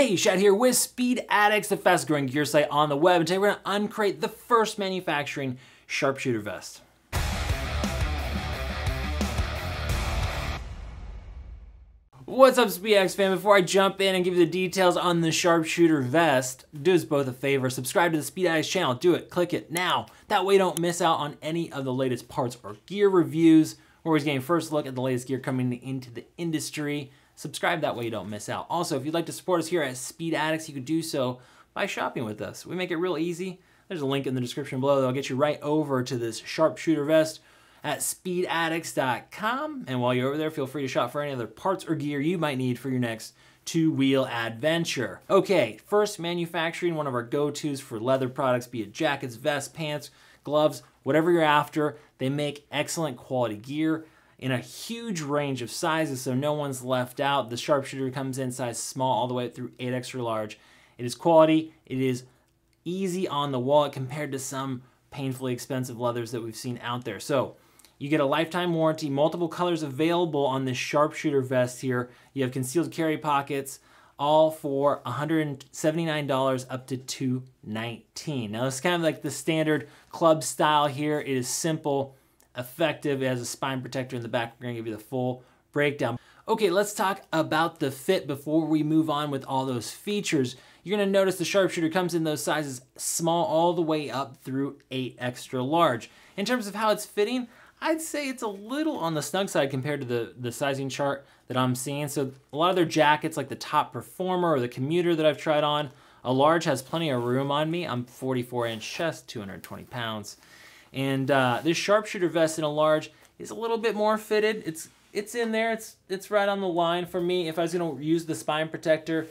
Hey, Shad here with Speed Addicts, the fastest growing gear site on the web. And today we're gonna uncrate the first manufacturing sharpshooter vest. What's up, Speed Addicts fan? Before I jump in and give you the details on the sharpshooter vest, do us both a favor. Subscribe to the Speed Addicts channel. Do it. Click it now. That way you don't miss out on any of the latest parts or gear reviews. We're always getting first look at the latest gear coming into the industry. Subscribe that way you don't miss out. Also, if you'd like to support us here at Speed Addicts, you can do so by shopping with us. We make it real easy. There's a link in the description below that'll get you right over to this sharpshooter vest at speedaddicts.com. And while you're over there, feel free to shop for any other parts or gear you might need for your next two-wheel adventure. Okay, first manufacturing, one of our go-tos for leather products, be it jackets, vests, pants, gloves, whatever you're after. They make excellent quality gear in a huge range of sizes, so no one's left out. The sharpshooter comes in size small all the way through 8 extra large. It is quality, it is easy on the wallet compared to some painfully expensive leathers that we've seen out there. So you get a lifetime warranty, multiple colors available on this sharpshooter vest here. You have concealed carry pockets, all for $179 up to 219. Now, is kind of like the standard club style here. It is simple effective. as a spine protector in the back. We're gonna give you the full breakdown. Okay, let's talk about the fit before we move on with all those features. You're gonna notice the sharpshooter comes in those sizes small all the way up through 8 extra large. In terms of how it's fitting, I'd say it's a little on the snug side compared to the, the sizing chart that I'm seeing. So a lot of their jackets, like the top performer or the commuter that I've tried on, a large has plenty of room on me. I'm 44 inch chest, 220 pounds. And uh, this sharpshooter vest in a large is a little bit more fitted. It's it's in there. It's it's right on the line for me. If I was gonna use the spine protector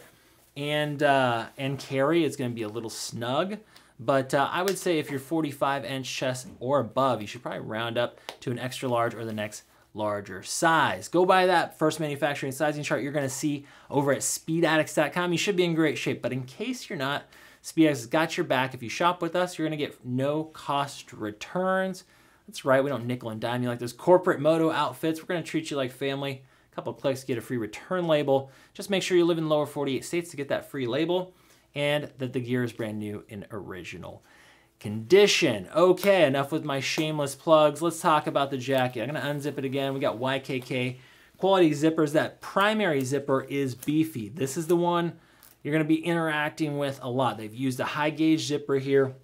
and uh, and carry, it's gonna be a little snug. But uh, I would say if you're 45 inch chest or above, you should probably round up to an extra large or the next larger size. Go by that first manufacturing sizing chart you're gonna see over at speedaddicts.com. You should be in great shape, but in case you're not, Speed Addicts has got your back. If you shop with us, you're going to get no cost returns. That's right, we don't nickel and dime you like those corporate moto outfits. We're going to treat you like family. A couple clicks, get a free return label. Just make sure you live in lower 48 states to get that free label and that the gear is brand new in original condition. Okay, enough with my shameless plugs. Let's talk about the jacket. I'm to unzip it again. We got YKK quality zippers. That primary zipper is beefy. This is the one you're going to be interacting with a lot. They've used a high gauge zipper here.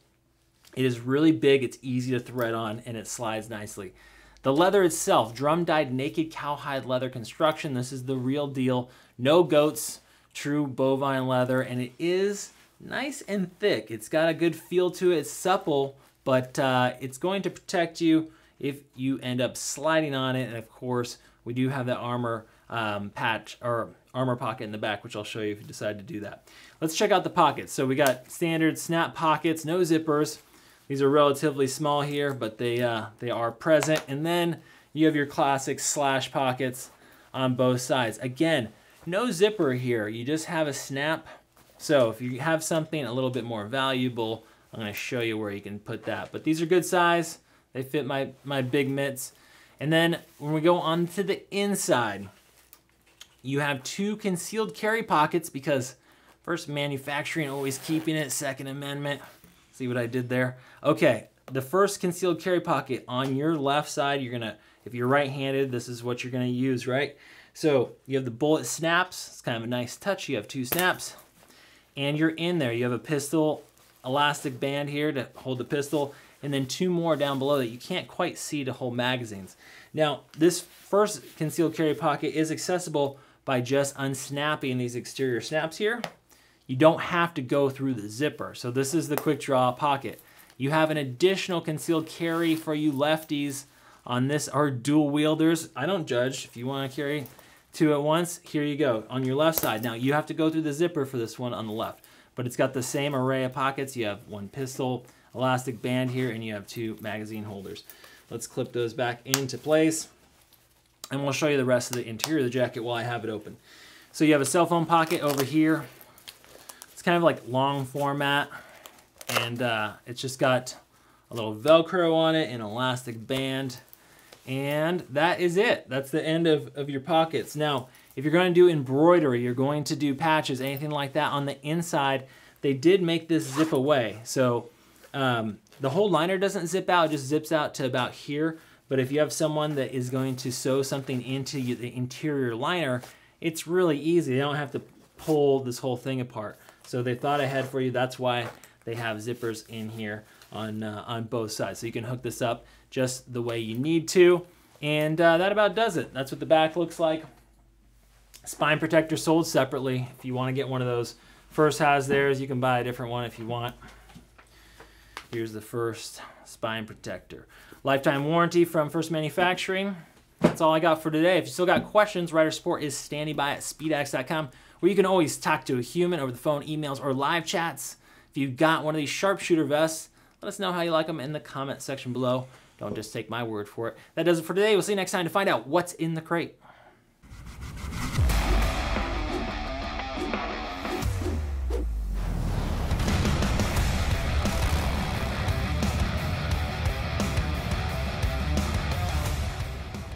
It is really big, it's easy to thread on, and it slides nicely. The leather itself, drum dyed naked cowhide leather construction. This is the real deal. No goats, true bovine leather, and it is nice and thick. It's got a good feel to it. It's supple, but uh, it's going to protect you if you end up sliding on it. And of course, we do have that armor um, patch or armor pocket in the back, which I'll show you if you decide to do that. Let's check out the pockets. So we got standard snap pockets, no zippers. These are relatively small here, but they, uh, they are present. And then you have your classic slash pockets on both sides. Again, no zipper here. You just have a snap. So if you have something a little bit more valuable, I'm gonna show you where you can put that. But these are good size. They fit my, my big mitts. And then when we go on to the inside, you have two concealed carry pockets because first manufacturing, always keeping it, second amendment. See what I did there? Okay, the first concealed carry pocket on your left side, you're gonna, if you're right-handed, this is what you're gonna use, right? So you have the bullet snaps, it's kind of a nice touch. You have two snaps and you're in there. You have a pistol elastic band here to hold the pistol and then two more down below that you can't quite see to hold magazines. Now, this first concealed carry pocket is accessible by just unsnapping these exterior snaps here. You don't have to go through the zipper. So this is the quick draw pocket. You have an additional concealed carry for you lefties on this, or dual wielders. I don't judge. If you want to carry two at once, here you go, on your left side. Now, you have to go through the zipper for this one on the left, but it's got the same array of pockets. You have one pistol, elastic band here, and you have two magazine holders. Let's clip those back into place and we'll show you the rest of the interior of the jacket while I have it open. So you have a cell phone pocket over here. It's kind of like long format, and uh, it's just got a little Velcro on it, an elastic band, and that is it. That's the end of, of your pockets. Now, If you're going to do embroidery, you're going to do patches, anything like that on the inside, they did make this zip away. So um, the whole liner doesn't zip out, it just zips out to about here. But if you have someone that is going to sew something into the interior liner, it's really easy. They don't have to pull this whole thing apart. So they thought ahead for you. That's why they have zippers in here on, uh, on both sides. So you can hook this up just the way you need to. And uh, that about does it. That's what the back looks like. Spine protector sold separately. If you want to get one of those, first has theirs. You can buy a different one if you want. Here's the first spine protector. Lifetime warranty from First Manufacturing. That's all I got for today. If you still got questions, Rider Support is standing by at speedaddicts.com where you can always talk to a human over the phone, emails, or live chats. If you got one of these sharpshooter vests, let us know how you like them in the comment section below. Don't just take my word for it. That does it for today. We'll see you next time to find out what's in the crate.